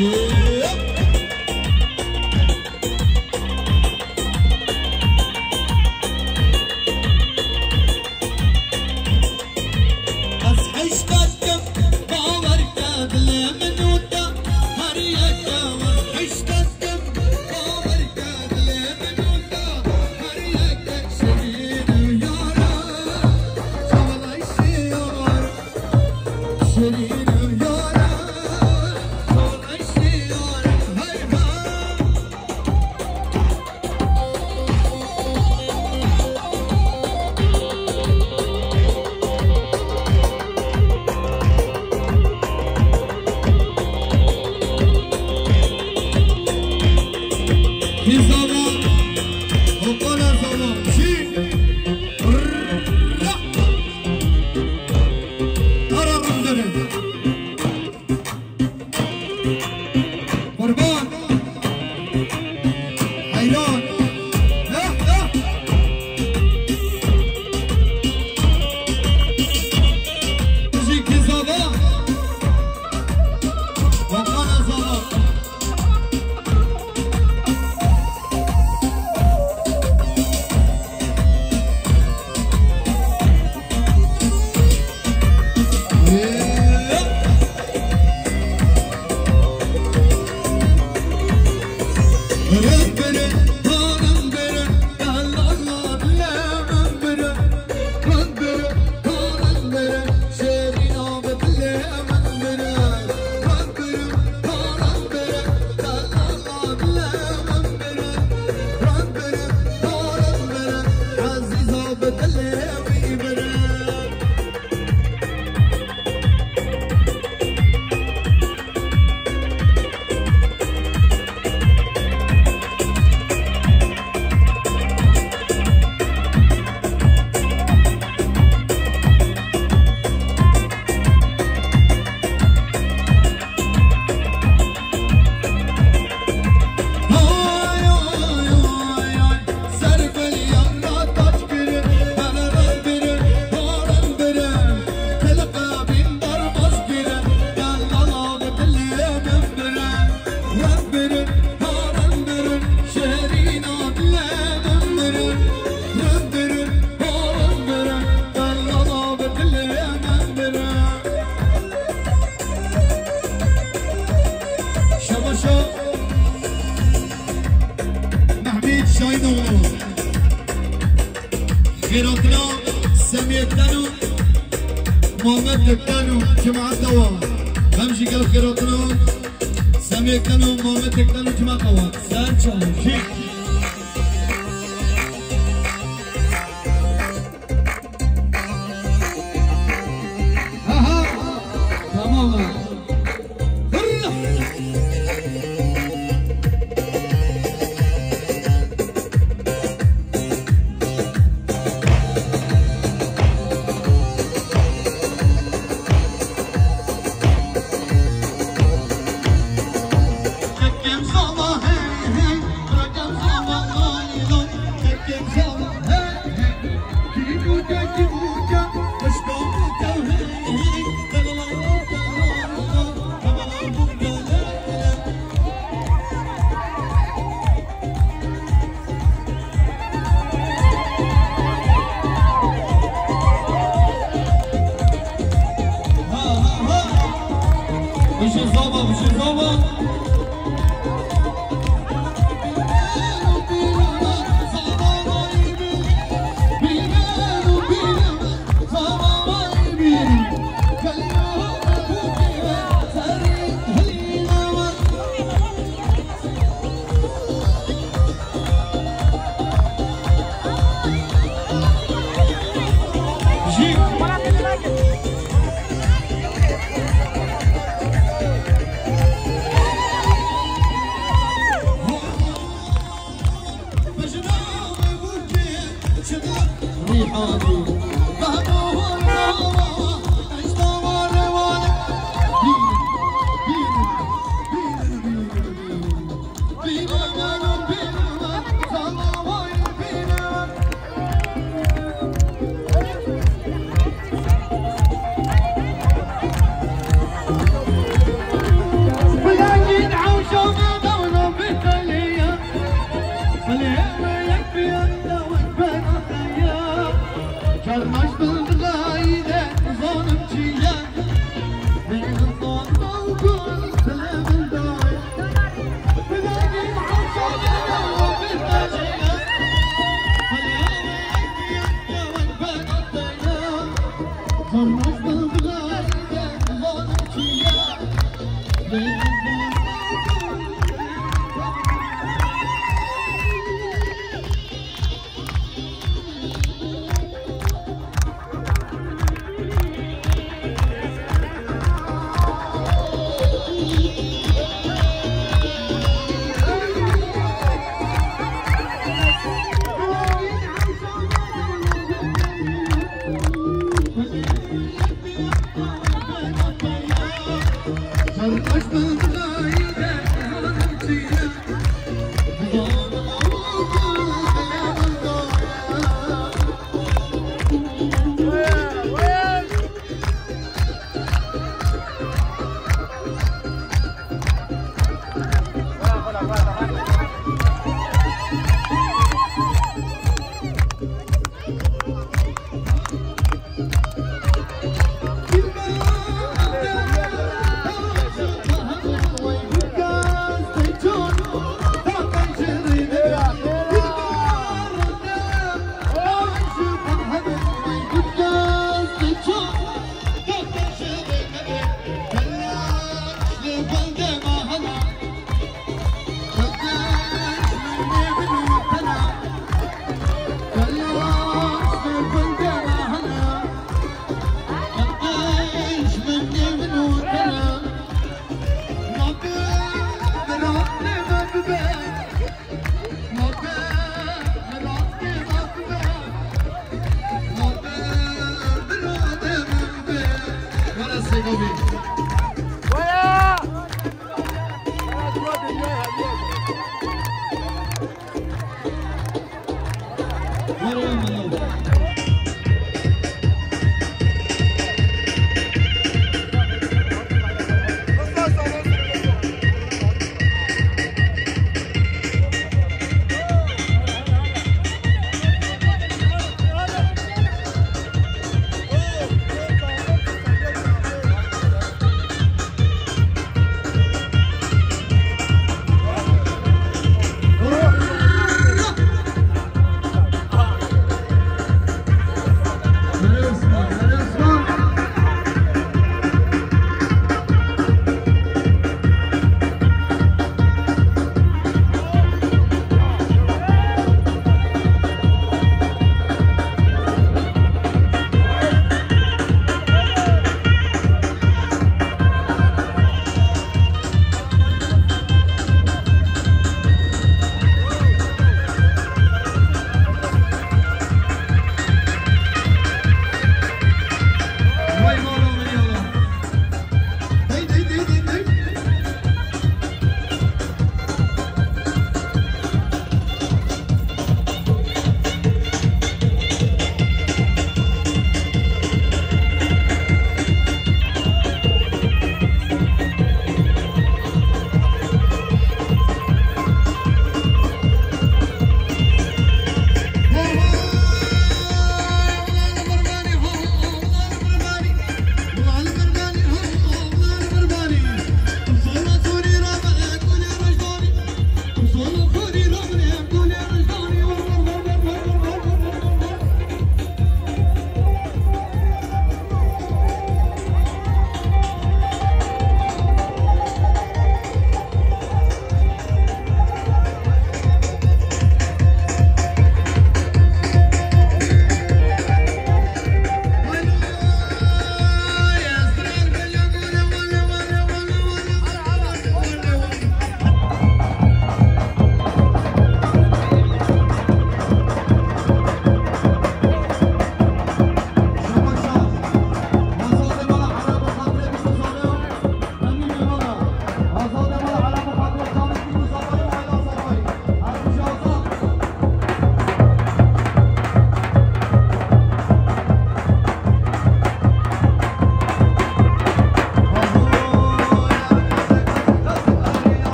you. Come on.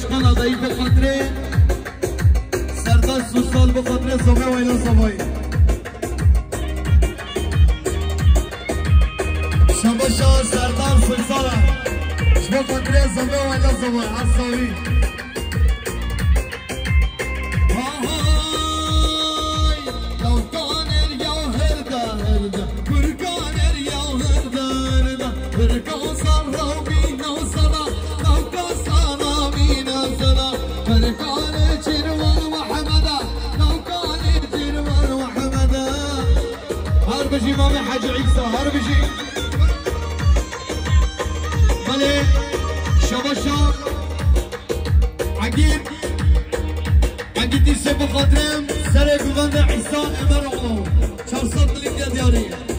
اشکال آدایی به خاطر سردست سوسال به خاطر زمه و ایلا زمایی شبا شاه سردار سوسال شما خاطر زمه و ایلا زمایی میشی بله شما شب اگه اگه دیسه بخاطرم سر گواند عیسی امر آقا چهار سال دیگه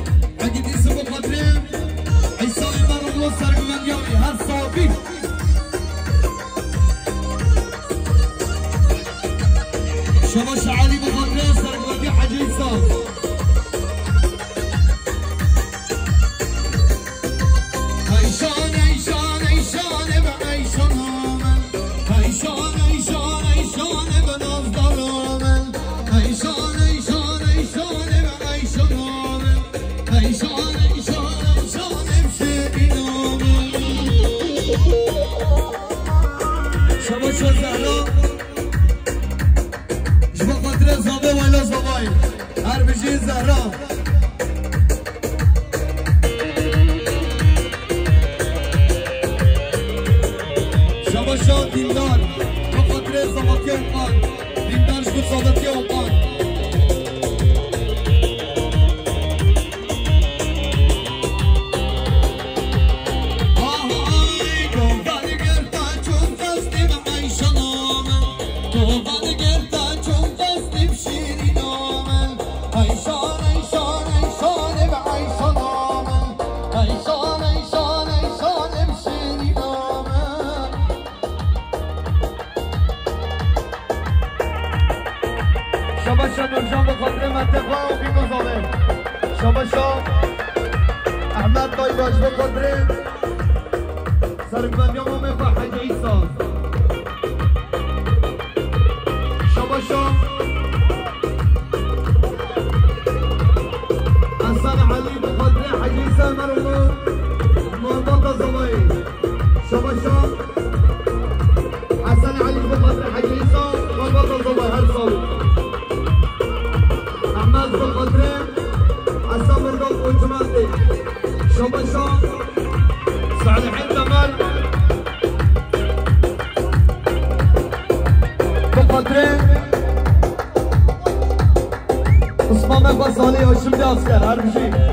شاباشا نورجان به خاطر منطق و آقی گذاره شاباشا احمد دای باش به خاطر سرکلان یوم و حجی ساز شاباشا আমার محمد الزمير شبشا حسن علي فقط الحديثة محمد الزمير هرصل أحمد بالقدري حسن مرقب وجمالتي شبشا سعد عند مال بالقدري Osman Mekbazali, Hoşum Yazgar, Harbici.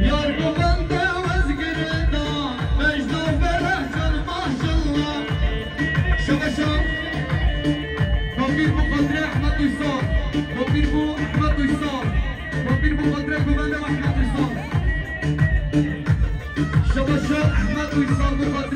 يركب انت وزقرنا مجنو